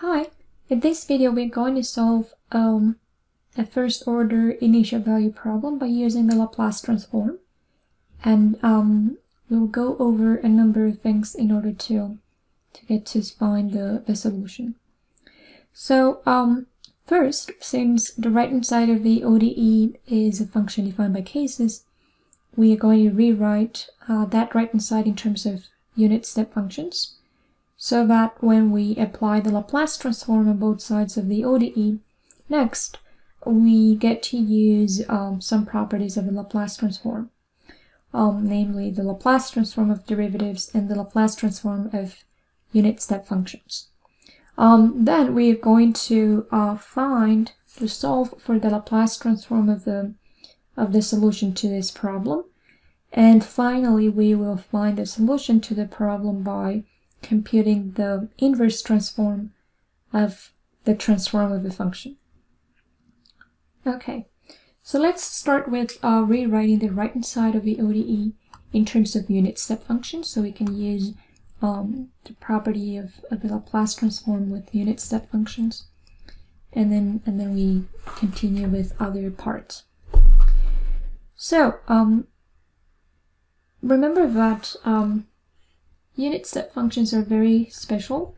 Hi, in this video we're going to solve um, a first order initial value problem by using the Laplace transform. And um, we'll go over a number of things in order to to get to find the, the solution. So um, first, since the right hand side of the ODE is a function defined by cases, we are going to rewrite uh, that right hand side in terms of unit step functions so that when we apply the Laplace transform on both sides of the ODE, next we get to use um, some properties of the Laplace transform, um, namely the Laplace transform of derivatives and the Laplace transform of unit step functions. Um, then we are going to uh, find to solve for the Laplace transform of the of the solution to this problem. And finally, we will find the solution to the problem by computing the inverse transform of the transform of the function. Okay, so let's start with uh, rewriting the right-hand side of the ODE in terms of unit step functions, so we can use um, the property of, of the Laplace transform with unit step functions, and then and then we continue with other parts. So um, remember that um, Unit step functions are very special.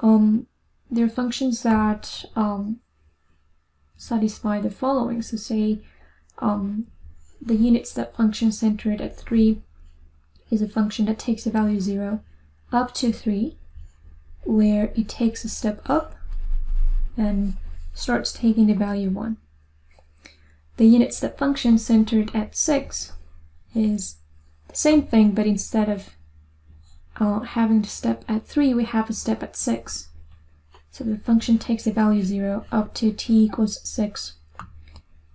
Um, they're functions that um, satisfy the following. So say um, the unit step function centered at 3 is a function that takes a value 0 up to 3, where it takes a step up and starts taking the value 1. The unit step function centered at 6 is the same thing, but instead of uh, having to step at 3, we have a step at 6. So the function takes the value 0 up to t equals 6.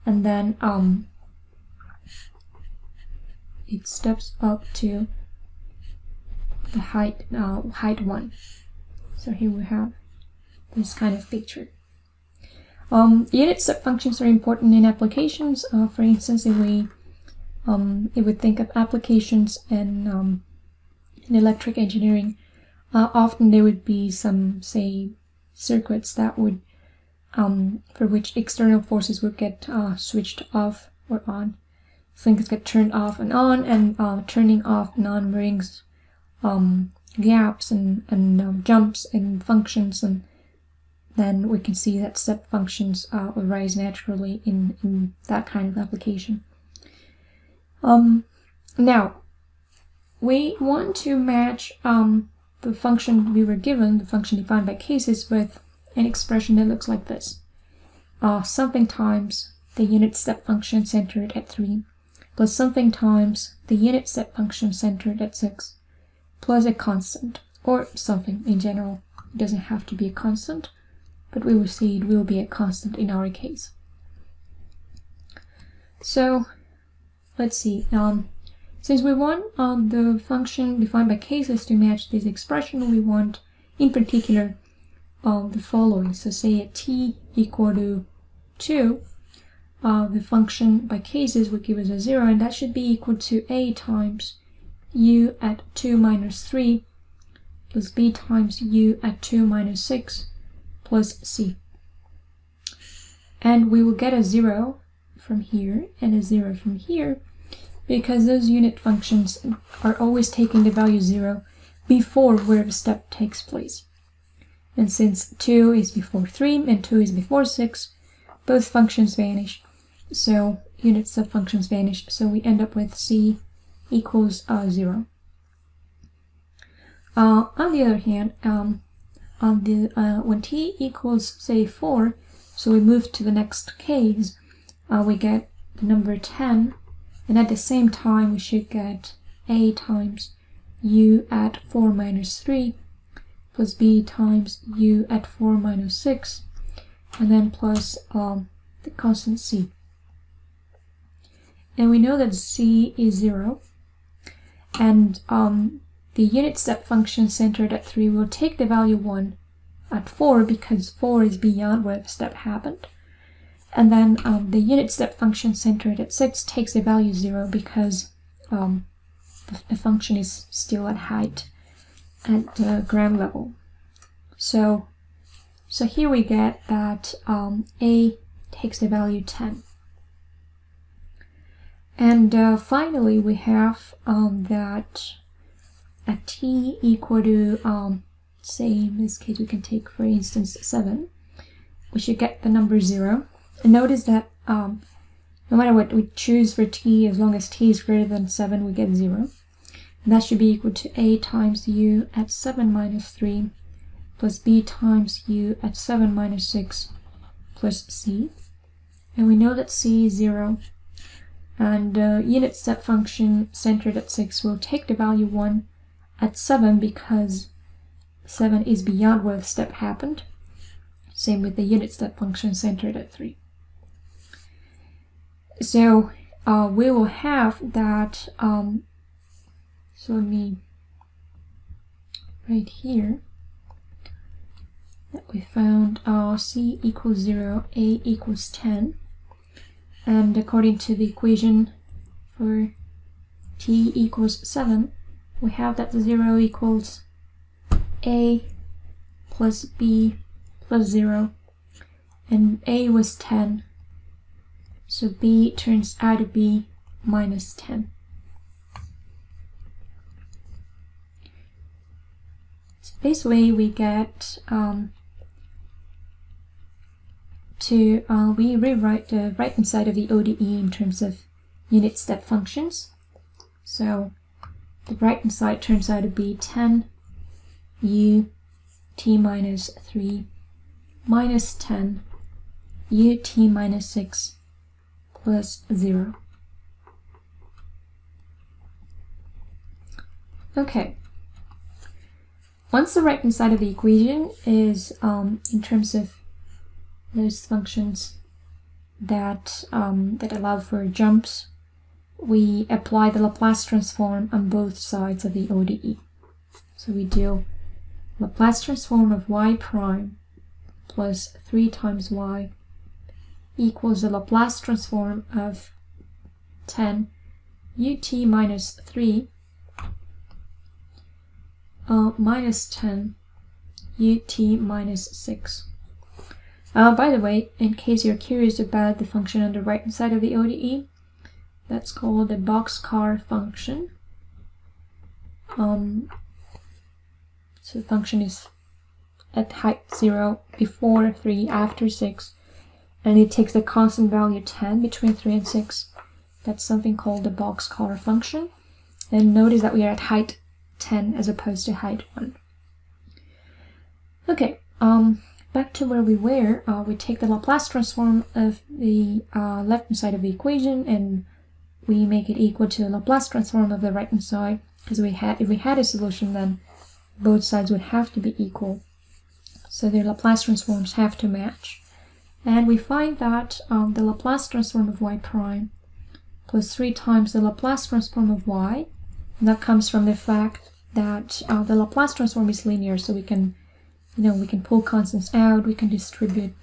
And then um, it steps up to the height, uh, height 1. So here we have this kind of picture. Um, unit step functions are important in applications. Uh, for instance, if we um, if we think of applications in um, in electric engineering, uh, often there would be some, say, circuits that would, um, for which external forces would get uh, switched off or on. Things get turned off and on, and uh, turning off and on brings um, gaps and, and um, jumps in functions, and then we can see that step functions uh, arise naturally in, in that kind of application. Um, now, we want to match um, the function we were given, the function defined by cases, with an expression that looks like this. Uh, something times the unit step function centered at 3 plus something times the unit step function centered at 6 plus a constant or something in general. It doesn't have to be a constant, but we will see it will be a constant in our case. So let's see. Um, since we want um, the function defined by cases to match this expression, we want, in particular, um, the following. So say at t equal to 2, uh, the function by cases would give us a 0, and that should be equal to a times u at 2 minus 3 plus b times u at 2 minus 6 plus c. And we will get a 0 from here and a 0 from here, because those unit functions are always taking the value 0 before where the step takes place. And since 2 is before 3 and 2 is before 6, both functions vanish. So unit step functions vanish, so we end up with c equals uh, 0. Uh, on the other hand, um, on the uh, when t equals say 4, so we move to the next case, uh, we get the number 10 and at the same time, we should get a times u at 4 minus 3 plus b times u at 4 minus 6 and then plus um, the constant c. And we know that c is 0 and um, the unit step function centered at 3 will take the value 1 at 4 because 4 is beyond where the step happened. And then um, the unit step function centered at 6 takes a value 0 because um, the, the, function is still at height at uh, ground level. So So here we get that um, a takes the value 10. And uh, finally, we have um, that at t equal to, um, say in this case, we can take, for instance, 7. We should get the number 0. Notice that um, no matter what we choose for t, as long as t is greater than 7, we get 0. And that should be equal to a times u at 7 minus 3 plus b times u at 7 minus 6 plus c. And we know that c is 0. And uh, unit step function centered at 6 will take the value 1 at 7 because 7 is beyond where the step happened. Same with the unit step function centered at 3. So uh, we will have that, um, so let me, right here, that we found uh, c equals 0, a equals 10. And according to the equation for t equals 7, we have that 0 equals a plus b plus 0. And a was 10, so b turns out to be minus 10. So this way we get um, to, uh, we rewrite the right hand side of the ODE in terms of unit step functions. So the right hand side turns out to be 10 u t minus 3 minus 10 u t minus 6 plus 0. Okay. Once the right hand side of the equation is um, in terms of those functions that, um, that allow for jumps, we apply the Laplace transform on both sides of the ODE. So we do Laplace transform of y prime plus 3 times y equals the Laplace transform of 10 ut minus 3 uh, minus 10 ut minus 6. Uh, by the way, in case you're curious about the function on the right hand side of the ODE, that's called the boxcar function. Um, so the function is at height 0, before 3, after 6, and it takes the constant value 10 between 3 and 6. That's something called the boxcar function. And notice that we are at height 10 as opposed to height 1. Okay, um, back to where we were, uh, we take the Laplace transform of the uh, left-hand side of the equation and we make it equal to the Laplace transform of the right-hand side because we had if we had a solution then both sides would have to be equal. So their Laplace transforms have to match. And we find that um, the Laplace transform of y prime plus 3 times the Laplace transform of y, that comes from the fact that uh, the Laplace transform is linear, so we can you know, we can pull constants out, we can distribute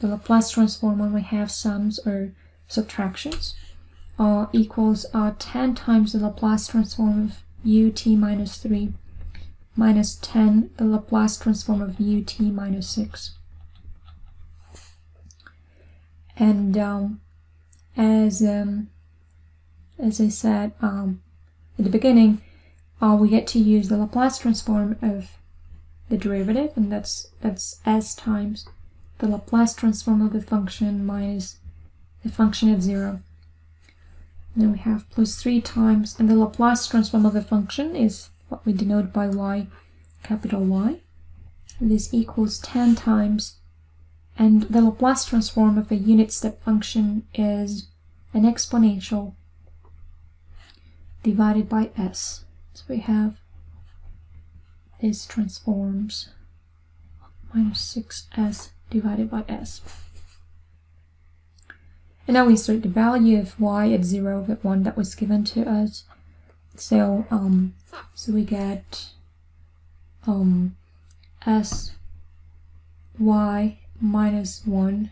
the Laplace transform when we have sums or subtractions, uh, equals uh, 10 times the Laplace transform of ut minus 3 minus 10 the Laplace transform of ut minus 6. And um, as um, as I said um, at the beginning, uh, we get to use the Laplace transform of the derivative, and that's that's s times the Laplace transform of the function minus the function of 0. And then we have plus 3 times, and the Laplace transform of the function is what we denote by y, capital Y. This equals 10 times, and the Laplace transform of a unit step function is an exponential divided by s. So we have this transforms minus 6s divided by s. And now we insert the value of y at 0, the one that was given to us. So, um, so we get um, s y minus 1.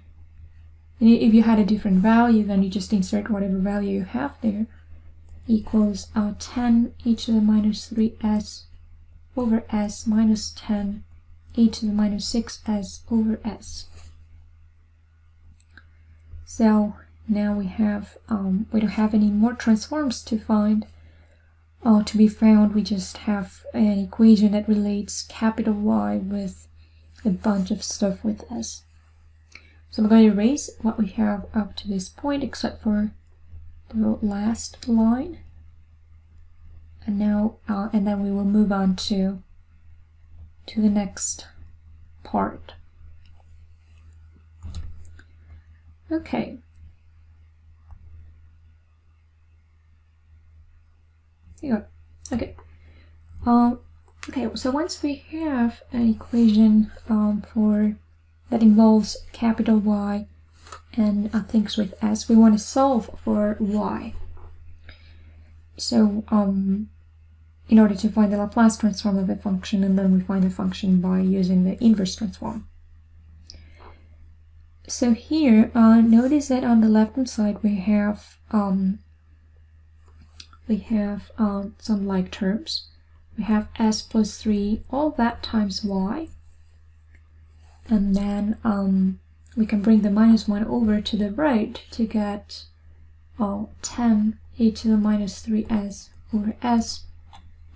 And if you had a different value, then you just insert whatever value you have there equals uh, 10 e to the minus 3s over s minus 10 e to the minus 6s over s. So now we have, um, we don't have any more transforms to find, uh, to be found. We just have an equation that relates capital Y with a bunch of stuff with s. So I'm going to erase what we have up to this point except for the last line. And now, uh, and then we will move on to, to the next part. Okay. Yeah. Okay. Um, okay, so once we have an equation um, for that involves capital Y and uh, things with S, we want to solve for Y. So, um, in order to find the Laplace transform of a function, and then we find the function by using the inverse transform. So here, uh, notice that on the left-hand side we have um, we have um, some like terms. We have s plus 3, all that times y. And then um, we can bring the minus 1 over to the right to get uh, 10 e to the minus 3s over s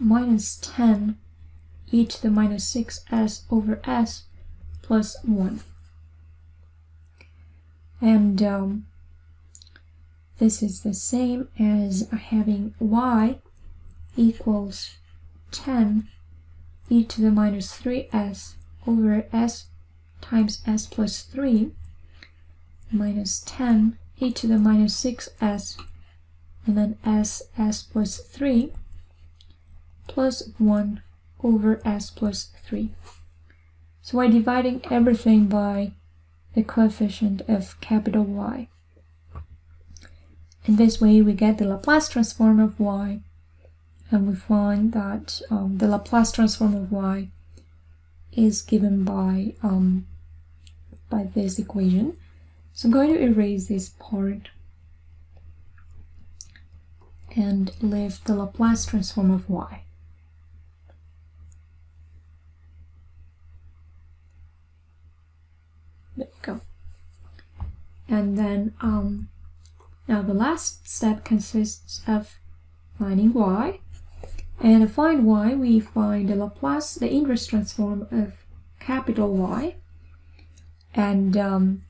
minus 10 e to the minus 6s over s plus 1. And um, this is the same as having y equals 10 e to the minus 3s over s times s plus 3 minus 10 e to the minus 6s and then s s plus 3 plus 1 over s plus 3. So we're dividing everything by the coefficient of capital Y. In this way, we get the Laplace transform of y, and we find that um, the Laplace transform of y is given by, um, by this equation. So I'm going to erase this part and leave the Laplace transform of y. There we go. And then um, now the last step consists of finding y. And find y, we find the Laplace, the inverse transform of capital Y. And um,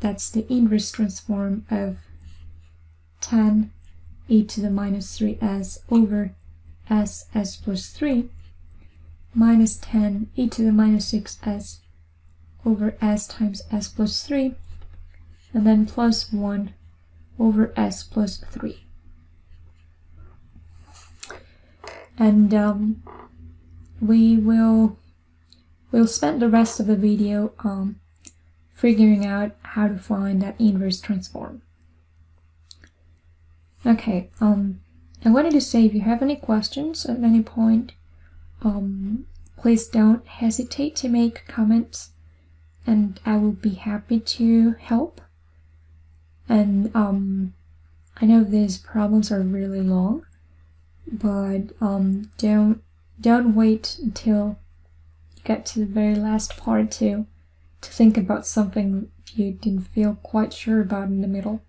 that's the inverse transform of 10 e to the minus 3s over s s plus 3 minus 10 e to the minus 6s over s times s plus 3 and then plus 1 over s plus 3. And um, we will we'll spend the rest of the video um, figuring out how to find that inverse transform. Okay, um, I wanted to say if you have any questions at any point, um, please don't hesitate to make comments and I will be happy to help. And um, I know these problems are really long, but um, don't don't wait until you get to the very last part to to think about something you didn't feel quite sure about in the middle.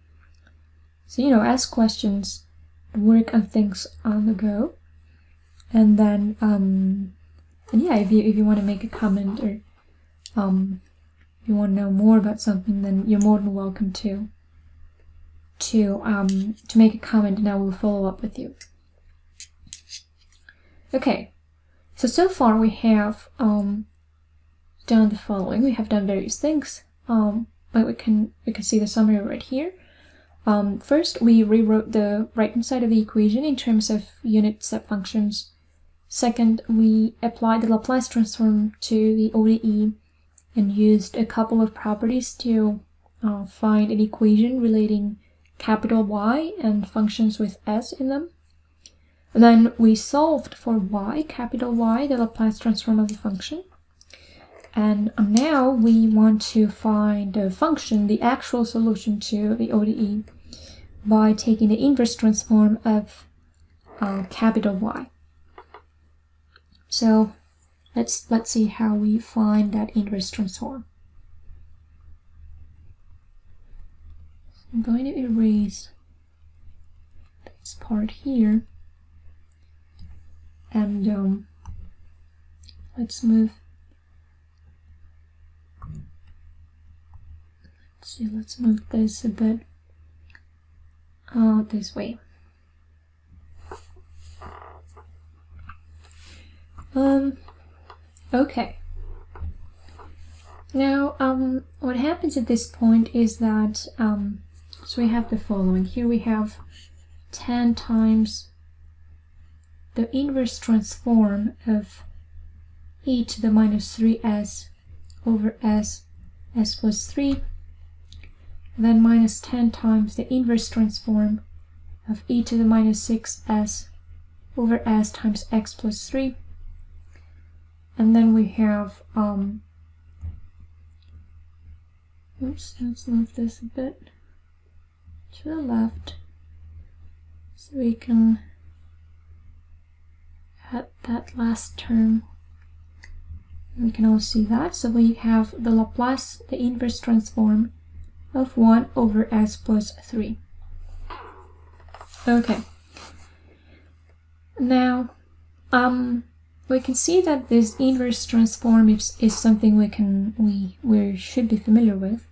So you know, ask questions, work on things on the go, and then um, and yeah, if you if you want to make a comment or um, if you want to know more about something, then you're more than welcome to to um, to make a comment and I will follow up with you. Okay, so so far we have um, done the following. We have done various things, um, but we can we can see the summary right here. Um, first, we rewrote the right-hand side of the equation in terms of unit step functions. Second, we applied the Laplace transform to the ODE and used a couple of properties to uh, find an equation relating capital Y and functions with s in them. Then we solved for y, capital Y, the Laplace transform of the function. And now we want to find the function, the actual solution to the ODE, by taking the inverse transform of uh, capital Y. So let's let's see how we find that inverse transform. I'm going to erase this part here and um, let's move. Let's see let's move this a bit. Out this way. Um okay. Now um what happens at this point is that um so we have the following. Here we have 10 times the inverse transform of e to the minus 3s over s s plus 3 then minus 10 times the inverse transform of e to the minus 6s over s times x plus 3 and then we have um oops let's move this a bit to the left so we can add that last term we can all see that so we have the Laplace the inverse transform of 1 over s plus 3. Okay. Now, um, we can see that this inverse transform is, is something we can we we should be familiar with.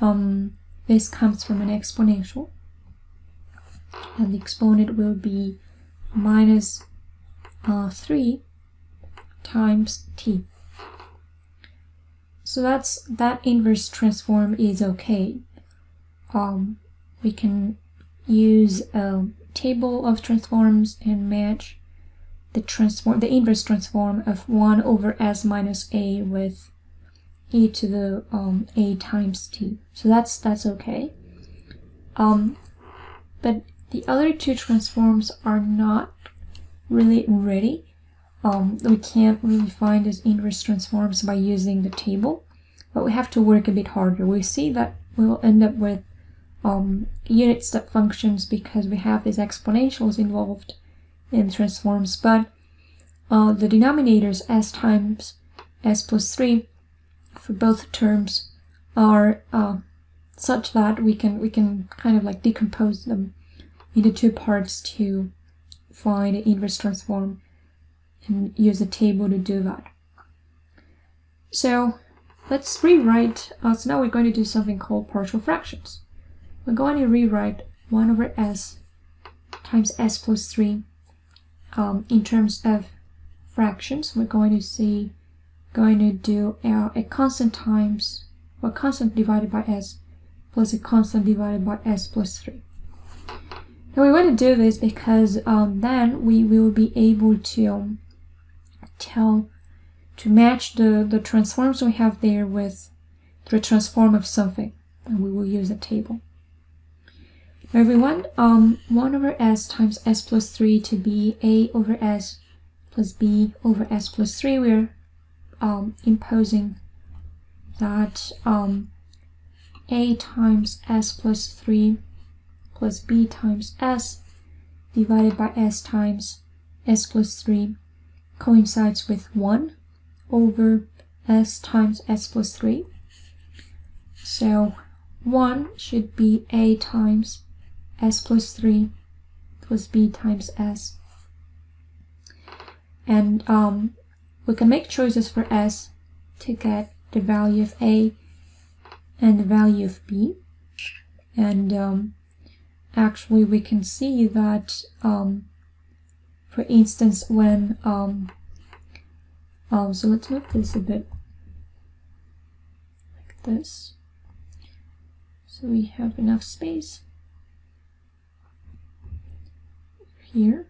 Um, this comes from an exponential, and the exponent will be minus uh, 3 times t. So that's that inverse transform is okay. Um, we can use a table of transforms and match the transform the inverse transform of 1 over s minus a with e to the um, a times t. So that's that's okay. Um, but the other two transforms are not really ready um, we can't really find these inverse transforms by using the table, but we have to work a bit harder. We see that we'll end up with um, unit step functions because we have these exponentials involved in transforms, but uh, the denominators s times s plus 3 for both terms are uh, such that we can we can kind of like decompose them into two parts to find the inverse transform and use a table to do that. So let's rewrite, uh, so now we're going to do something called partial fractions. We're going to rewrite 1 over s times s plus 3 um, in terms of fractions. We're going to see, going to do a, a constant times, or constant divided by s plus a constant divided by s plus 3. Now we want to do this because um, then we will be able to um, tell to match the, the transforms we have there with the transform of something. And we will use a table. Now we want um, 1 over s times s plus 3 to be a over s plus b over s plus 3, we're um, imposing that um, a times s plus 3 plus b times s divided by s times s plus 3 coincides with 1 over s times s plus 3. So 1 should be a times s plus 3 plus b times s. And um, we can make choices for s to get the value of a and the value of b. And um, actually we can see that um, for instance, when, um, um, so let's move this a bit like this. So we have enough space here.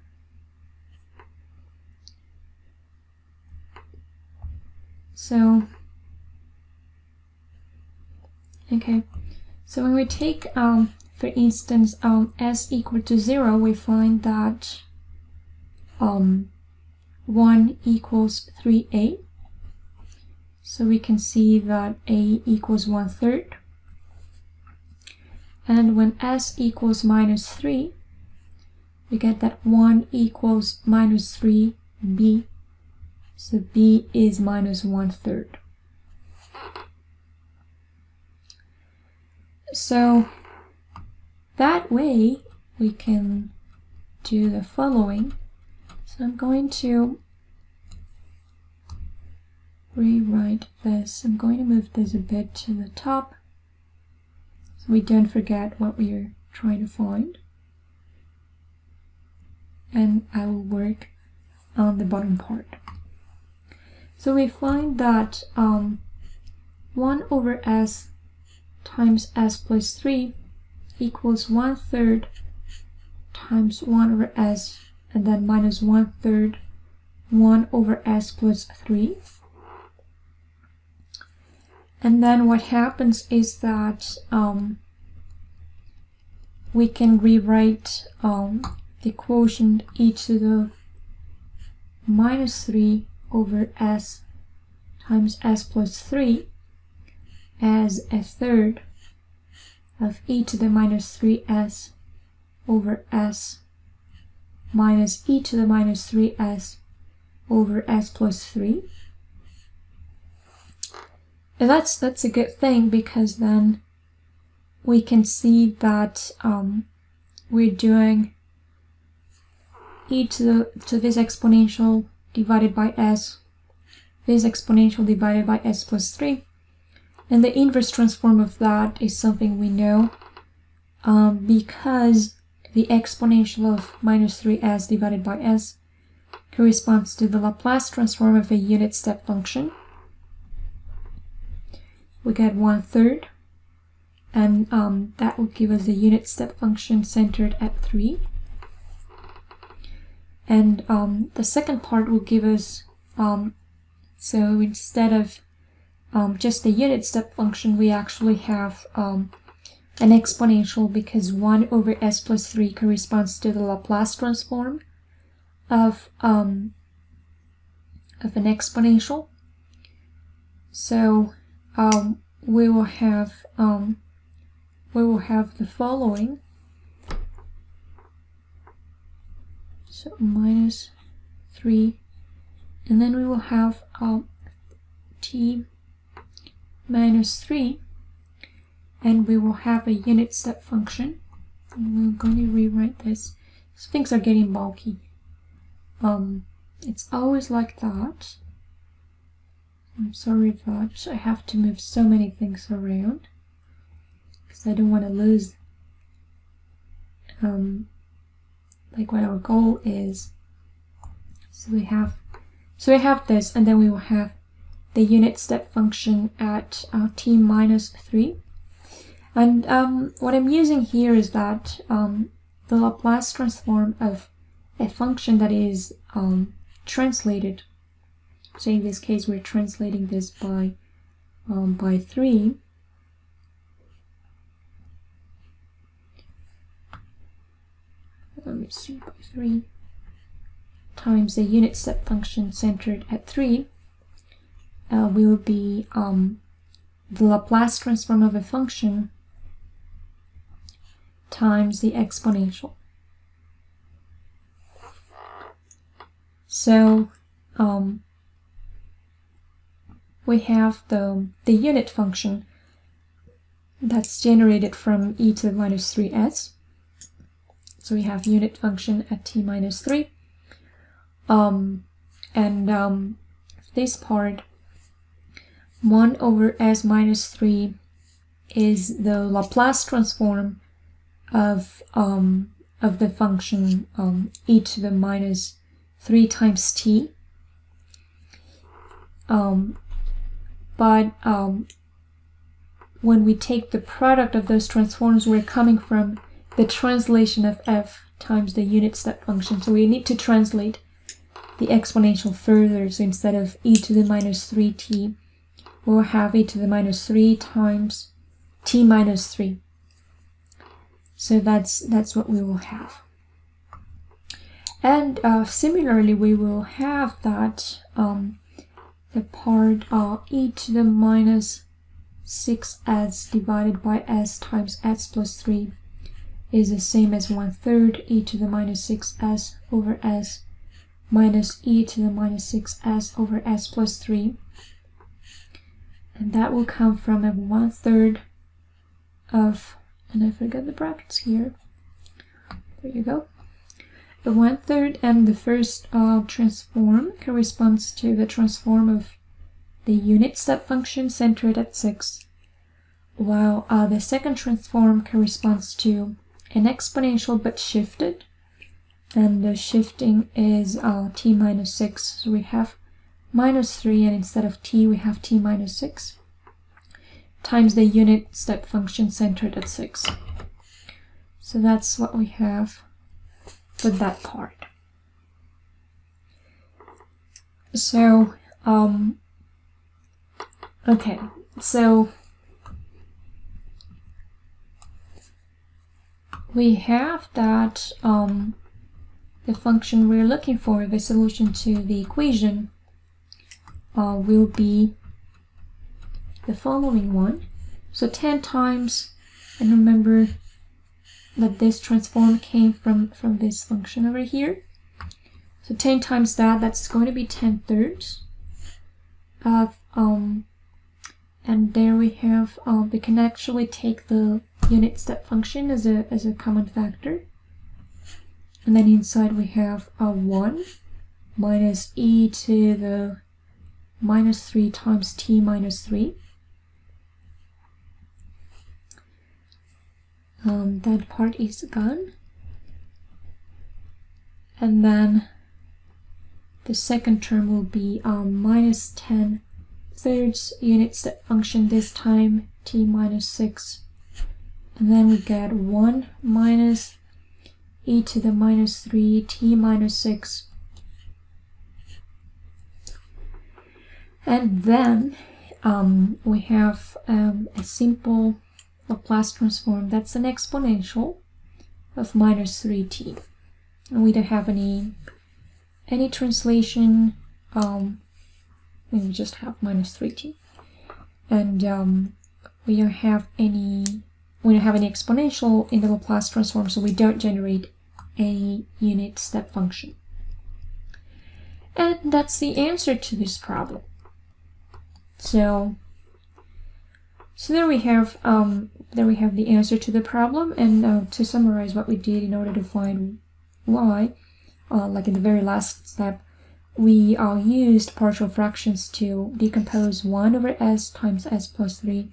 So, okay, so when we take, um, for instance, um, s equal to 0, we find that um, 1 equals 3a. So we can see that a equals 1 third. And when s equals minus 3, we get that 1 equals minus 3b. So b is minus one third. So that way we can do the following. So I'm going to rewrite this. I'm going to move this a bit to the top so we don't forget what we are trying to find. And I will work on the bottom part. So we find that um, 1 over s times s plus 3 equals 1 third times 1 over s and then minus 1 third 1 over s plus 3 and then what happens is that um, we can rewrite um, the quotient e to the minus 3 over s times s plus 3 as a third of e to the minus 3s over s minus e to the minus 3s over s plus 3 and that's that's a good thing because then we can see that um, we're doing e to the to this exponential divided by s, this exponential divided by s plus 3. And the inverse transform of that is something we know um, because the exponential of minus 3s divided by s corresponds to the Laplace transform of a unit step function. We get one third and um, that will give us a unit step function centered at 3 and um, the second part will give us um, so instead of um, just the unit step function we actually have um, an exponential because 1 over s plus 3 corresponds to the Laplace transform of um, of an exponential so um, we will have um, we will have the following. So minus 3 and then we will have um, t minus 3 and we will have a unit step function. And we're going to rewrite this. Things are getting bulky. Um, it's always like that. I'm sorry that I have to move so many things around because I don't want to lose um, like what our goal is. So we have so we have this and then we will have the unit step function at uh, t minus 3. And um, what I'm using here is that um, the Laplace transform of a function that is um, translated so in this case, we're translating this by um, by 3. Let me see, by 3 times the unit step function centered at 3 uh, will be um, the Laplace transform of a function times the exponential. So um, we have the, the unit function that's generated from e to the minus 3s. So we have unit function at t minus 3. Um, and um, this part, 1 over s minus 3 is the Laplace transform of, um, of the function um, e to the minus 3 times t. Um, but um, when we take the product of those transforms, we're coming from the translation of f times the unit step function. So we need to translate the exponential further. So instead of e to the minus 3t, we'll have e to the minus 3 times t minus 3. So that's, that's what we will have. And uh, similarly, we will have that um, the part of e to the minus 6s divided by s times s plus 3 is the same as 1 third e to the minus 6s over s minus e to the minus 6s over s plus 3. And that will come from a one third of, and I forgot the brackets here. There you go. The one third and the first uh, transform corresponds to the transform of the unit step function centered at 6, while uh, the second transform corresponds to an exponential but shifted, and the shifting is uh, t minus 6, so we have minus 3, and instead of t we have t minus 6, times the unit step function centered at 6. So that's what we have for that part. So, um, okay, so we have that um, the function we're looking for, the solution to the equation, uh, will be the following one. So 10 times, and remember that this transform came from, from this function over here. So 10 times that, that's going to be 10 thirds of, um, and there we have, um, we can actually take the unit step function as a, as a common factor. And then inside we have a 1 minus e to the minus 3 times t minus 3. Um, that part is gone. And then the second term will be um, minus 10 thirds unit step function this time t minus 6 and then we get 1 minus e to the minus 3 t minus 6 and then um, we have um, a simple Laplace transform that's an exponential of minus 3t and we don't have any any translation um, we just have minus 3t and um, we don't have any we don't have any exponential in the Laplace transform so we don't generate any unit step function. And that's the answer to this problem so so there we have um, there we have the answer to the problem and uh, to summarize what we did in order to find y uh, like in the very last step we uh, used partial fractions to decompose 1 over s times s plus 3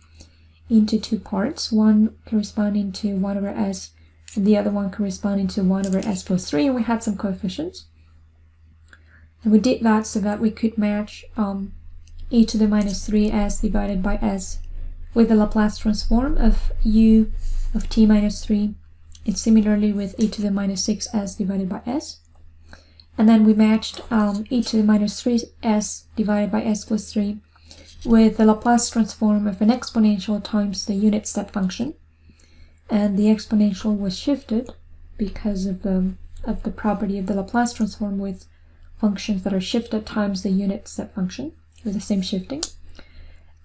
into two parts, one corresponding to 1 over s and the other one corresponding to 1 over s plus 3, and we had some coefficients. And we did that so that we could match um, e to the minus 3s divided by s with the Laplace transform of u of t minus 3, and similarly with e to the minus 6s divided by s. And then we matched um, e to the minus 3s divided by s plus 3 with the Laplace transform of an exponential times the unit step function. And the exponential was shifted because of the, of the property of the Laplace transform with functions that are shifted times the unit step function with the same shifting.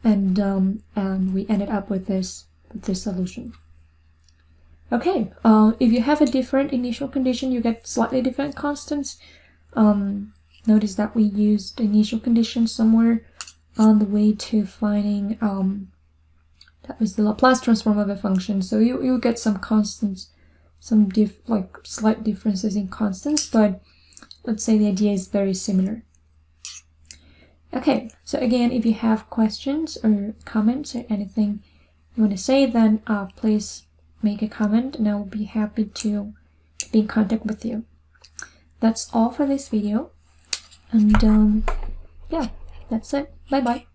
And, um, and we ended up with this, with this solution. Okay, uh, if you have a different initial condition, you get slightly different constants. Um, notice that we used initial condition somewhere on the way to finding um, that was the Laplace transform of a function. So you you get some constants, some diff like slight differences in constants, but let's say the idea is very similar. Okay, so again, if you have questions or comments or anything you want to say, then uh, please make a comment and I will be happy to be in contact with you. That's all for this video and um, yeah that's it. Bye bye